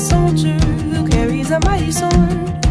soldier who carries a mighty sword.